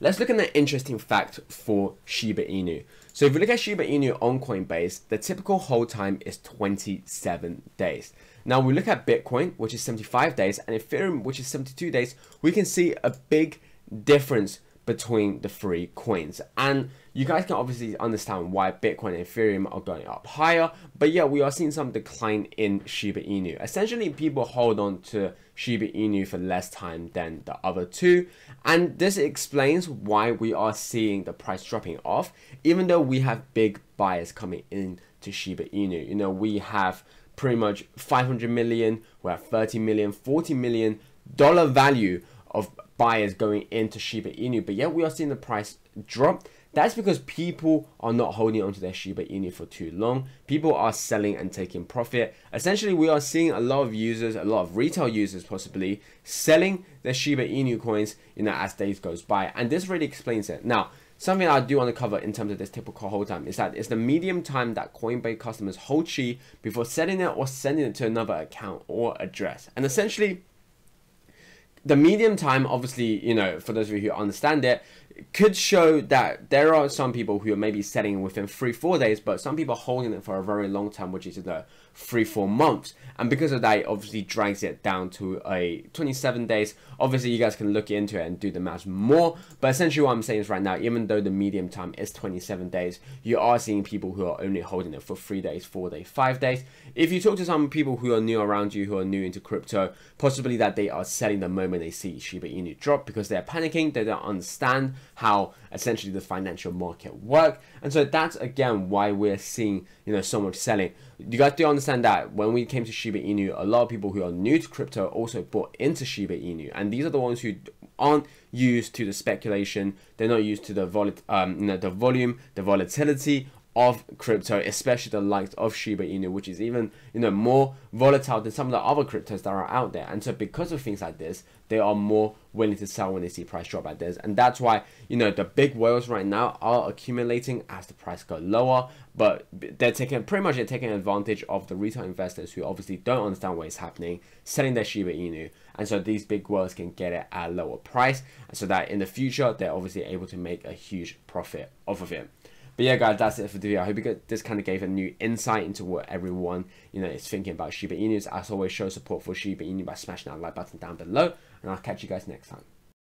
let's look at an interesting fact for Shiba Inu. So if we look at Shiba Inu on Coinbase, the typical hold time is 27 days. Now we look at Bitcoin, which is 75 days, and Ethereum, which is 72 days, we can see a big difference between the three coins. And you guys can obviously understand why Bitcoin and Ethereum are going up higher, but yeah, we are seeing some decline in Shiba Inu. Essentially, people hold on to Shiba Inu for less time than the other two, and this explains why we are seeing the price dropping off, even though we have big buyers coming in to Shiba Inu. You know, we have pretty much 500 million, we have 30 million, 40 million dollar value of buyers going into Shiba Inu, but yet we are seeing the price drop. That's because people are not holding onto their Shiba Inu for too long. People are selling and taking profit. Essentially, we are seeing a lot of users, a lot of retail users possibly, selling their Shiba Inu coins, you know, as days goes by. And this really explains it. Now, Something I do want to cover in terms of this typical hold time is that it's the medium time that Coinbase customers hold SHIB before selling it or sending it to another account or address. And essentially, the medium time, obviously, you know, for those of you who understand it, could show that there are some people who are maybe selling within three, four days, but some people are holding it for a very long time, which is the three, four months. And because of that, it obviously drags it down to a 27 days. Obviously, you guys can look into it and do the math more. But essentially, what I'm saying is right now, even though the medium time is 27 days, you are seeing people who are only holding it for three days, four days, five days. If you talk to some people who are new around you, who are new into crypto, possibly that they are selling the moment they see Shiba Inu drop because they're panicking, they don't understand how essentially the financial market work. And so that's again why we're seeing, you know, so much selling. You got to understand that when we came to Shiba Inu, a lot of people who are new to crypto also bought into Shiba Inu. And these are the ones who aren't used to the speculation. They're not used to the vol um, you know, the volume, the volatility of crypto, especially the likes of Shiba Inu, which is even you know more volatile than some of the other cryptos that are out there. And so because of things like this, they are more willing to sell when they see price drop like this. And that's why you know the big whales right now are accumulating as the price go lower, but they're taking pretty much they're taking advantage of the retail investors who obviously don't understand what is happening, selling their Shiba Inu. And so these big whales can get it at a lower price, so that in the future they're obviously able to make a huge profit off of it. But yeah, guys, that's it for the video. I hope you got this kind of gave a new insight into what everyone you know is thinking about Shiba Inu. As always, show support for Shiba Inu by smashing that like button down below, and I'll catch you guys next time.